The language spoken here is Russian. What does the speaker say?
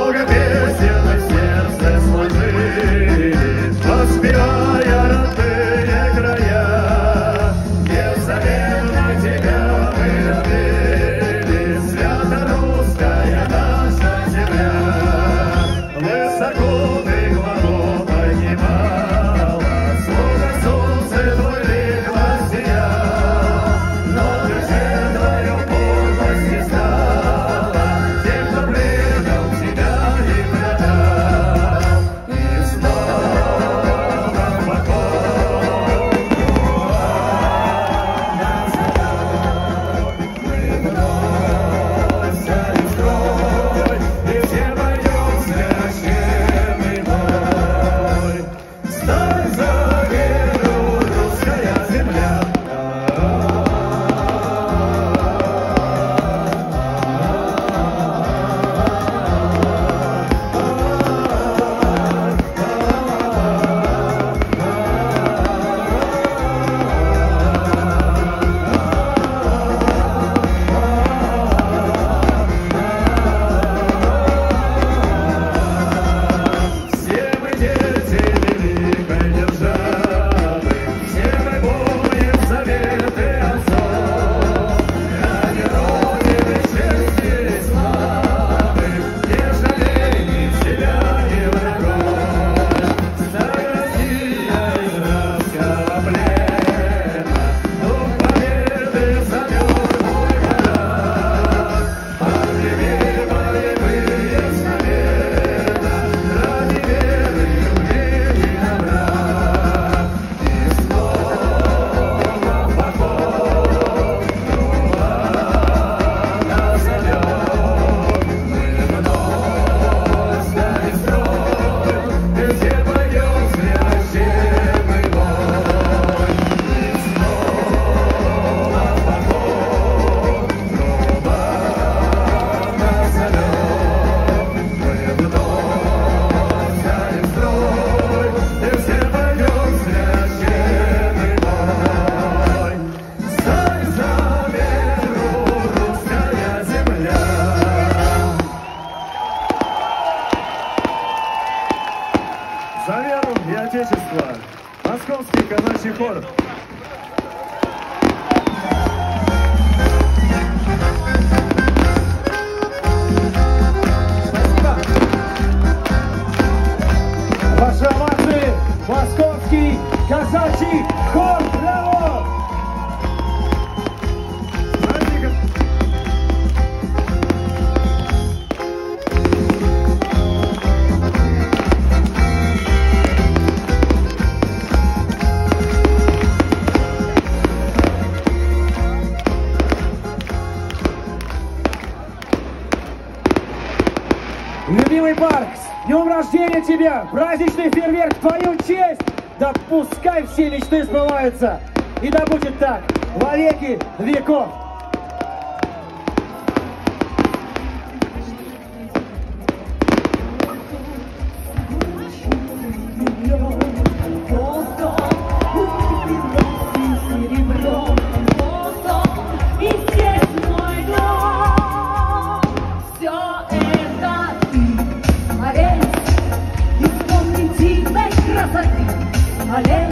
for a. Śląskiej, kanał się Любимый парк, с днем рождения тебя! Праздничный фейерверк твою честь! Да пускай все мечты сбываются! И да будет так во веки веков! valer.